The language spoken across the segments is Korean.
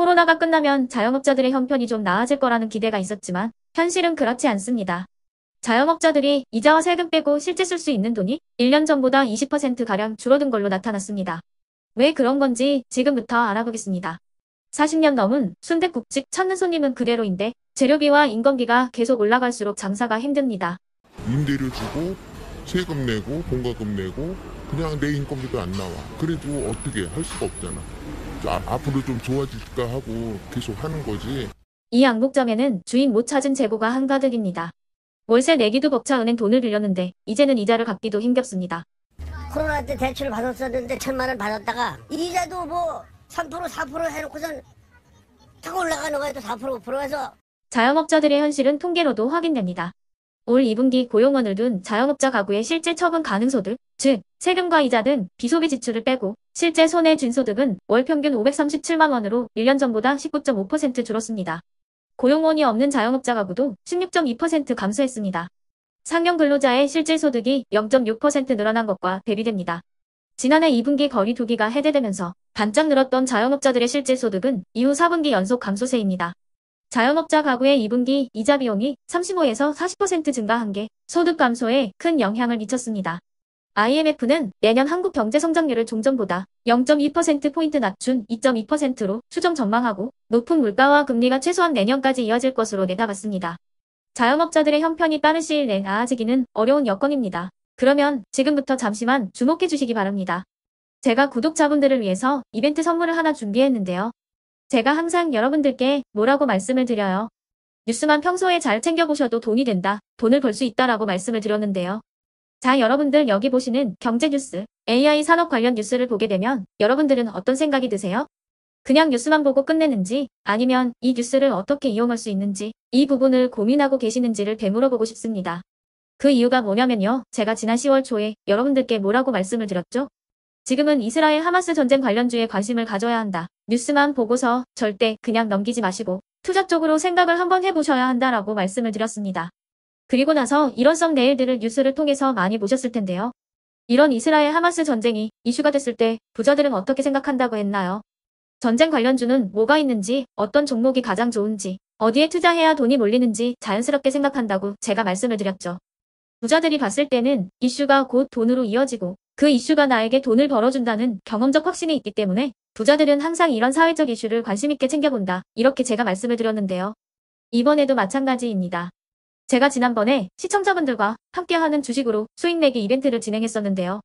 코로나가 끝나면 자영업자들의 형편이 좀 나아질 거라는 기대가 있었지만 현실은 그렇지 않습니다. 자영업자들이 이자와 세금 빼고 실제 쓸 수 있는 돈이 1년 전보다 20%가량 줄어든 걸로 나타났습니다. 왜 그런 건지 지금부터 알아보겠습니다. 40년 넘은 순댓국집 찾는 손님은 그대로인데 재료비와 인건비가 계속 올라갈수록 장사가 힘듭니다. 임대료 주고 세금 내고 공과금 내고 그냥 내 인건비도 안 나와. 그래도 어떻게 할 수가 없잖아. 아, 앞으로 좀 좋아질까 하고 계속 하는 거지. 이 양복점에는 주인 못 찾은 재고가 한가득입니다. 월세 내기도 벅차 은행 돈을 빌렸는데 이제는 이자를 갚기도 힘겹습니다. 코로나 때 대출을 받았었는데 천만 원 받았다가 이자도 뭐 3% 4% 해놓고선 탁 올라가는 거야 또 4% 5% 해서 자영업자들의 현실은 통계로도 확인됩니다. 올 2분기 고용원을 둔 자영업자 가구의 실제 처분 가능 소득, 즉 세금과 이자 등 비소비 지출을 빼고 실제 손해 쥔 소득은 월 평균 537만 원으로 1년 전보다 19.5% 줄었습니다. 고용원이 없는 자영업자 가구도 16.2% 감소했습니다. 상용 근로자의 실질 소득이 0.6% 늘어난 것과 대비됩니다. 지난해 2분기 거리 두기가 해제되면서 반짝 늘었던 자영업자들의 실질 소득은 이후 4분기 연속 감소세입니다. 자영업자 가구의 2분기 이자 비용이 35에서 40% 증가한 게 소득 감소에 큰 영향을 미쳤습니다. IMF는 내년 한국 경제 성장률을 종전보다 0.2%포인트 낮춘 2.2%로 수정 전망하고 높은 물가와 금리가 최소한 내년까지 이어질 것으로 내다봤습니다. 자영업자들의 형편이 빠른 시일 내에 나아지기는 어려운 여건입니다. 그러면 지금부터 잠시만 주목해 주시기 바랍니다. 제가 구독자분들을 위해서 이벤트 선물을 하나 준비했는데요. 제가 항상 여러분들께 뭐라고 말씀을 드려요. 뉴스만 평소에 잘 챙겨보셔도 돈이 된다, 돈을 벌 수 있다라고 말씀을 드렸는데요. 자, 여러분들 여기 보시는 경제 뉴스, AI 산업 관련 뉴스를 보게 되면 여러분들은 어떤 생각이 드세요? 그냥 뉴스만 보고 끝내는지 아니면 이 뉴스를 어떻게 이용할 수 있는지 이 부분을 고민하고 계시는지를 되물어보고 싶습니다. 그 이유가 뭐냐면요. 제가 지난 10월 초에 여러분들께 뭐라고 말씀을 드렸죠? 지금은 이스라엘 하마스 전쟁 관련주에 관심을 가져야 한다. 뉴스만 보고서 절대 그냥 넘기지 마시고 투자 쪽으로 생각을 한번 해보셔야 한다라고 말씀을 드렸습니다. 그리고 나서 일원성 내일들을 뉴스를 통해서 많이 보셨을 텐데요. 이런 이스라엘 하마스 전쟁이 이슈가 됐을 때 부자들은 어떻게 생각한다고 했나요? 전쟁 관련주는 뭐가 있는지, 어떤 종목이 가장 좋은지, 어디에 투자해야 돈이 몰리는지 자연스럽게 생각한다고 제가 말씀을 드렸죠. 부자들이 봤을 때는 이슈가 곧 돈으로 이어지고 그 이슈가 나에게 돈을 벌어준다는 경험적 확신이 있기 때문에 부자들은 항상 이런 사회적 이슈를 관심있게 챙겨본다. 이렇게 제가 말씀을 드렸는데요. 이번에도 마찬가지입니다. 제가 지난번에 시청자분들과 함께하는 주식으로 수익 내기 이벤트를 진행했었는데요.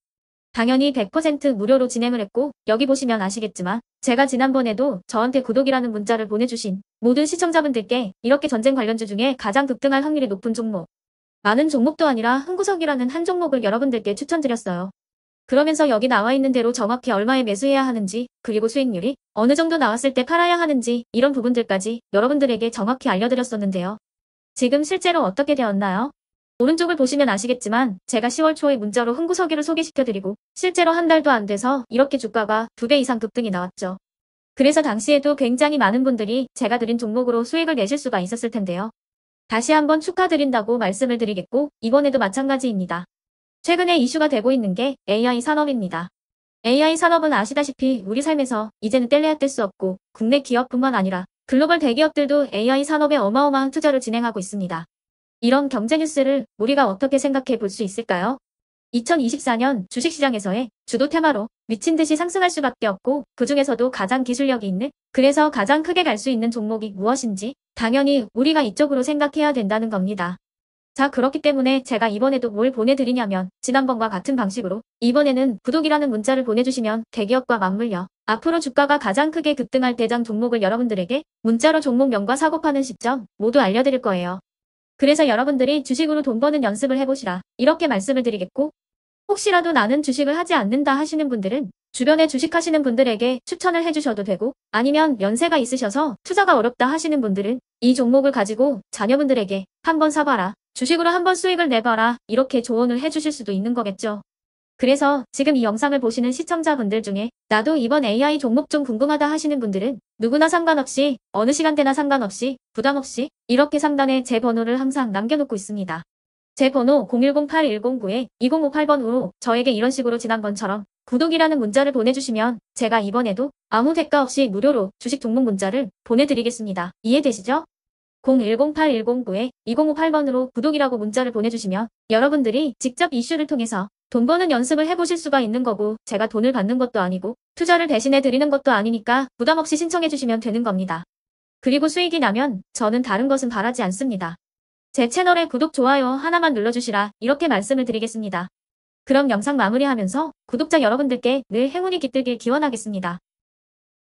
당연히 100% 무료로 진행을 했고 여기 보시면 아시겠지만 제가 지난번에도 저한테 구독이라는 문자를 보내주신 모든 시청자분들께 이렇게 전쟁 관련주 중에 가장 급등할 확률이 높은 종목 많은 종목도 아니라 흥구석이라는 한 종목을 여러분들께 추천드렸어요. 그러면서 여기 나와 있는 대로 정확히 얼마에 매수해야 하는지 그리고 수익률이 어느 정도 나왔을 때 팔아야 하는지 이런 부분들까지 여러분들에게 정확히 알려드렸었는데요. 지금 실제로 어떻게 되었나요? 오른쪽을 보시면 아시겠지만 제가 10월 초에 문자로 흥구석유를 소개시켜드리고 실제로 한 달도 안 돼서 이렇게 주가가 두배 이상 급등이 나왔죠. 그래서 당시에도 굉장히 많은 분들이 제가 드린 종목으로 수익을 내실 수가 있었을 텐데요. 다시 한번 축하드린다고 말씀을 드리겠고 이번에도 마찬가지입니다. 최근에 이슈가 되고 있는 게 AI 산업입니다. AI 산업은 아시다시피 우리 삶에서 이제는 뗄래야 뗄 수 없고 국내 기업뿐만 아니라 글로벌 대기업들도 AI 산업에 어마어마한 투자를 진행하고 있습니다. 이런 경제 뉴스를 우리가 어떻게 생각해 볼 수 있을까요? 2024년 주식시장에서의 주도 테마로 미친 듯이 상승할 수밖에 없고 그 중에서도 가장 기술력이 있는 그래서 가장 크게 갈 수 있는 종목이 무엇인지 당연히 우리가 이쪽으로 생각해야 된다는 겁니다. 자 그렇기 때문에 제가 이번에도 뭘 보내드리냐면 지난번과 같은 방식으로 이번에는 구독이라는 문자를 보내주시면 대기업과 맞물려 앞으로 주가가 가장 크게 급등할 대장 종목을 여러분들에게 문자로 종목명과 사고 파는 시점 모두 알려드릴 거예요. 그래서 여러분들이 주식으로 돈 버는 연습을 해보시라 이렇게 말씀을 드리겠고 혹시라도 나는 주식을 하지 않는다 하시는 분들은 주변에 주식하시는 분들에게 추천을 해주셔도 되고 아니면 연세가 있으셔서 투자가 어렵다 하시는 분들은 이 종목을 가지고 자녀분들에게 한번 사봐라 주식으로 한번 수익을 내봐라 이렇게 조언을 해주실 수도 있는 거겠죠. 그래서 지금 이 영상을 보시는 시청자분들 중에 나도 이번 AI 종목 좀 궁금하다 하시는 분들은 누구나 상관없이 어느 시간대나 상관없이 부담없이 이렇게 상단에 제 번호를 항상 남겨놓고 있습니다. 제 번호 010-8109-2058번으로 저에게 이런 식으로 지난번처럼 구독이라는 문자를 보내주시면 제가 이번에도 아무 대가 없이 무료로 주식 종목 문자를 보내드리겠습니다. 이해되시죠? 0108109-2058번으로 구독이라고 문자를 보내주시면 여러분들이 직접 이슈를 통해서 돈 버는 연습을 해보실 수가 있는 거고 제가 돈을 받는 것도 아니고 투자를 대신해 드리는 것도 아니니까 부담 없이 신청해 주시면 되는 겁니다. 그리고 수익이 나면 저는 다른 것은 바라지 않습니다. 제 채널에 구독, 좋아요 하나만 눌러주시라 이렇게 말씀을 드리겠습니다. 그럼 영상 마무리하면서 구독자 여러분들께 늘 행운이 깃들길 기원하겠습니다.